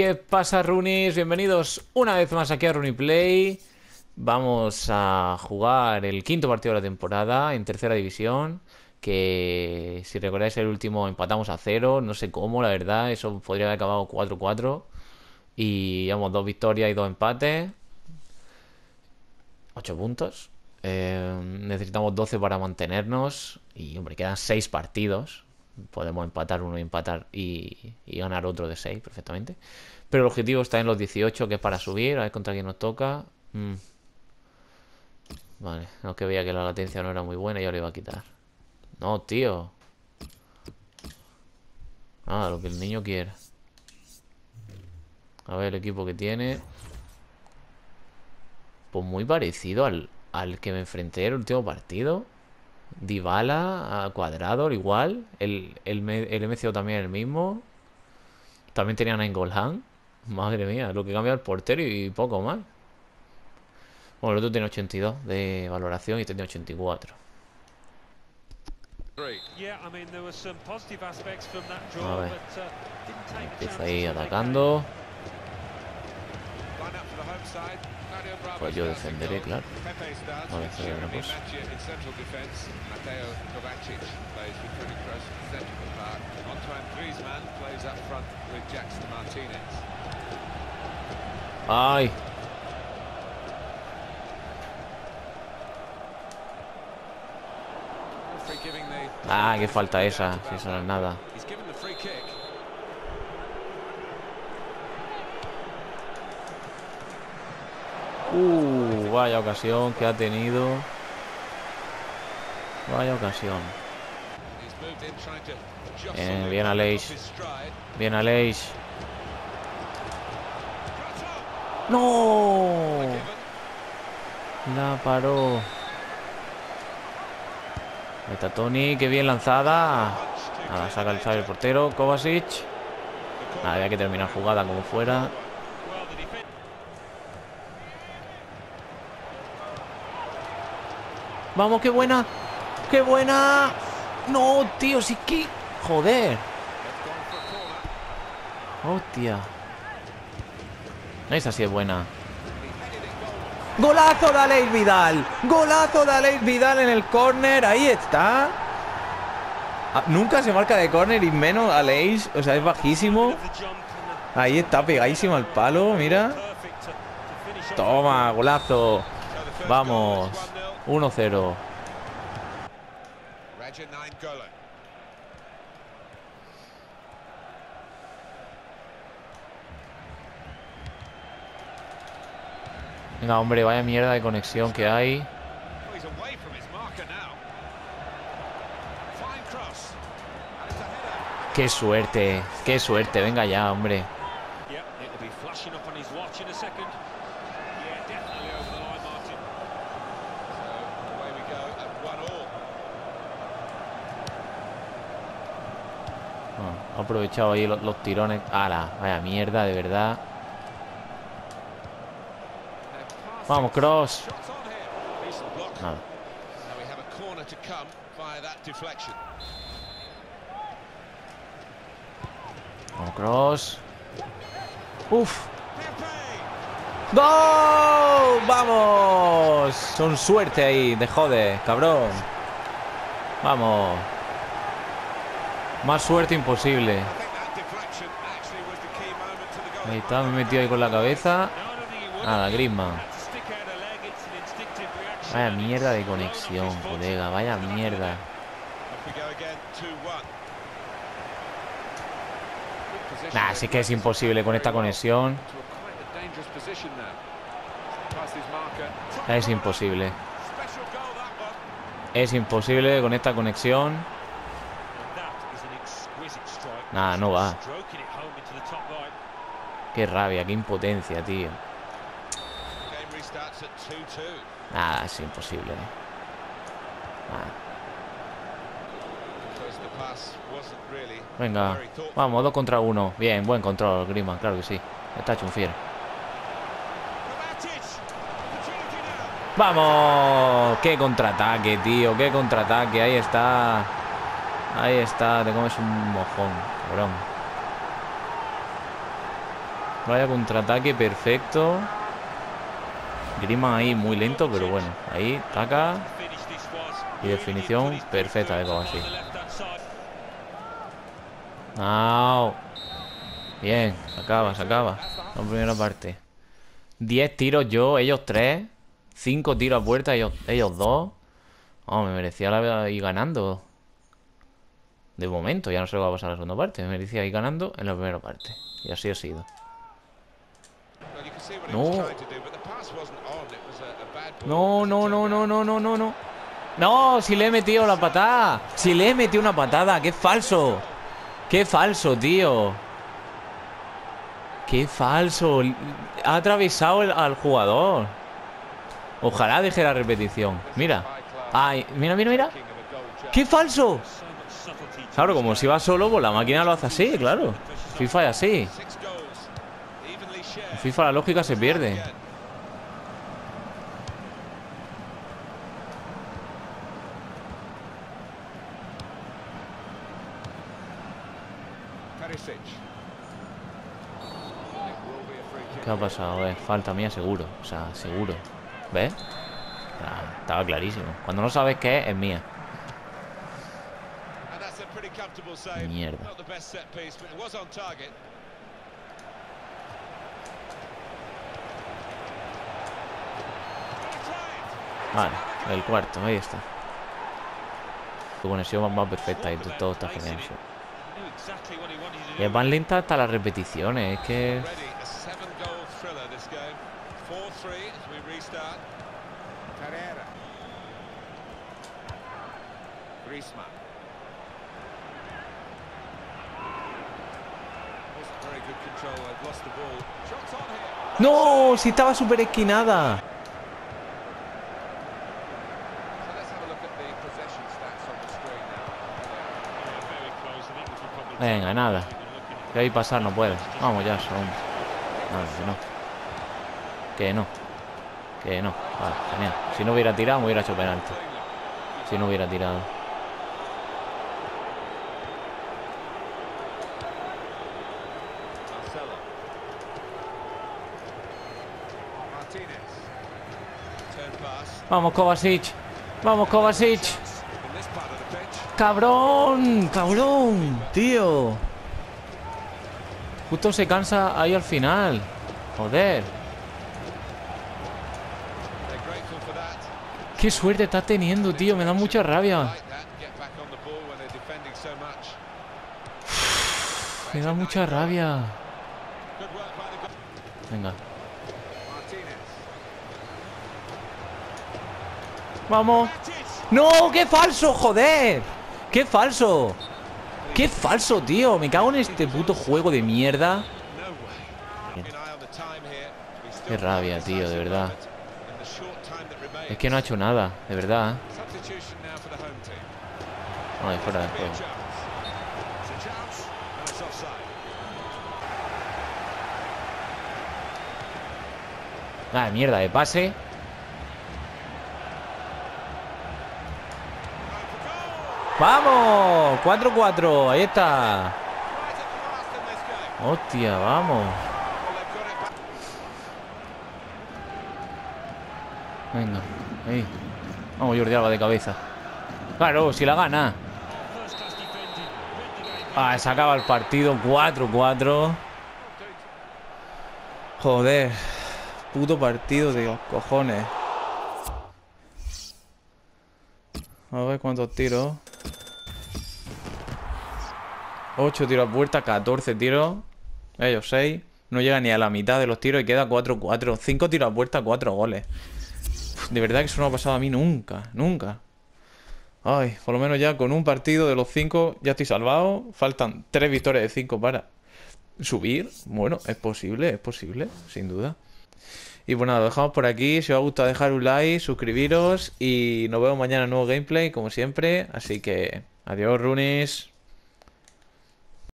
¿Qué pasa, Runis? Bienvenidos una vez más aquí a Runiplay. Vamos a jugar el quinto partido de la temporada en tercera división. Que si recordáis el último empatamos a cero. No sé cómo, la verdad. Eso podría haber acabado 4-4. Y llevamos dos victorias y dos empates. 8 puntos. Eh, necesitamos 12 para mantenernos. Y hombre, quedan 6 partidos. Podemos empatar uno y empatar y, ganar otro de 6 perfectamente. Pero el objetivo está en los 18, que es para subir. A ver contra quién nos toca. Mm. Vale, no que veía que la latencia no era muy buena y yo le iba a quitar. No, tío. Ah, lo que el niño quiera. A ver el equipo que tiene. Pues muy parecido al, al que me enfrenté en el último partido. Dybala, a Cuadrado, igual. El, el, el MCO también el mismo. También tenían a Engolhan. Madre mía, lo que cambia el portero y poco más. Bueno, el otro tiene 82 de valoración y este tiene 84. A ver. Empieza ahí atacando. Pues yo defenderé, claro. No voy a hacer cosa. ¡Ay! Ah, qué falta esa, si eso no es nada. Uh, vaya ocasión que ha tenido. Vaya ocasión. Bien, bien Aleix. Bien Aleix. ¡No! La paró. Ahí está Tony, qué bien lanzada. Nada, saca el, el portero. Kovacic. Nada, había que terminar jugada como fuera. Vamos, qué buena. ¡Qué buena! No, tío, sí que... Joder. Hostia. Esa sí es buena. Golazo de Aleix Vidal. Golazo de Aleix Vidal en el córner. Ahí está. Ah, nunca se marca de córner y menos Aleix. O sea, es bajísimo. Ahí está pegadísimo al palo. Mira. Toma, golazo. Vamos. 1-0. Venga, hombre, vaya mierda de conexión que hay. Qué suerte, qué suerte. Venga ya, hombre. Ha aprovechado ahí los, tirones. ¡Hala! Vaya mierda, de verdad. Vamos, Cross. Nada. Vamos, Cross. Uf. ¡Gol! ¡Vamos! Son suerte ahí, de jode, cabrón. Vamos. Más suerte imposible. Ahí está, me he metido ahí con la cabeza. Nada, Griezmann. Vaya mierda de conexión, colega. Vaya mierda. Nah, sí que es imposible con esta conexión. Es imposible. Es imposible con esta conexión. Nada, no va. Qué rabia, qué impotencia, tío. Nada, es imposible. Venga, vamos, dos contra uno. Bien, buen control, Griezmann, claro que sí. Está hecho un fiel. ¡Vamos! ¡Qué contraataque, tío! ¡Qué contraataque! Ahí está. Ahí está. Te comes un mojón, cabrón. Vaya contraataque perfecto. Grima ahí muy lento, pero bueno. Ahí, taca. Y definición perfecta de así. No. Bien, se acaba, se acaba. La primera parte. 10 tiros yo, ellos 3. 5 tiros a puerta, ellos, ellos 2. Oh, me merecía la ir ganando. De momento, ya no se lo va a pasar la segunda parte. Me merecía ir ganando en la primera parte. Y así ha sido. No. No, no, no, no, no, no, no, no. No, si le he metido la patada. Si le he metido una patada, qué falso. Qué falso, tío. Qué falso. Ha atravesado al jugador. Ojalá deje la repetición. Mira. Ay, mira, mira, mira. ¡Qué falso! Claro, como si va solo, pues la máquina lo hace así, claro. FIFA es así. En FIFA la lógica se pierde. ¿Qué ha pasado? Eh, falta mía seguro. O sea, seguro. ¿Ves? estaba clarísimo. Cuando no sabes qué es, es mía. Mierda. Vale, el cuarto, ahí está. Tu conexión va perfecta y todo está genial. Y es más lenta hasta las repeticiones, es que... No, si estaba súper esquinada. Venga, nada. Que ahí pasar no puede. Vamos ya, son. Nada, que no. Que no. Que no. Vale, genial. Si no hubiera tirado, me hubiera hecho penalti. Si no hubiera tirado. Vamos, Kovacic. Vamos, Kovacic. Cabrón, cabrón, tío. Justo se cansa ahí al final. Joder. Qué suerte está teniendo, tío. Me da mucha rabia. Me da mucha rabia. Venga. Vamos. ¡No! ¡Qué falso! ¡Joder! ¡Qué falso! ¡Qué falso, tío! Me cago en este puto juego de mierda. Qué rabia, tío, de verdad. Es que no ha hecho nada, de verdad. Ay, fuera de juego. Ah, mierda, de pase. ¡Vamos! 4-4, ahí está. Hostia, vamos. Venga, ahí. Vamos, Jordi Alba de cabeza. Claro, si la gana. Ah, se acaba el partido 4-4. Joder. Puto partido de cojones. A ver cuántos tiros. 8 tiros a puerta, 14 tiros. Ellos 6. No llega ni a la mitad de los tiros y queda 4-4. 5 tiros a puerta, 4 goles. De verdad que eso no ha pasado a mí nunca, nunca. Ay, por lo menos ya con un partido de los 5 ya estoy salvado. Faltan 3 victorias de 5 para subir. Bueno, es posible, es posible, sin duda. Y bueno, lo dejamos por aquí. Si os ha gustado, dejar un like, suscribiros y nos vemos mañana en nuevo gameplay, como siempre. Así que, adiós, Runis.